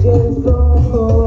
Just go home.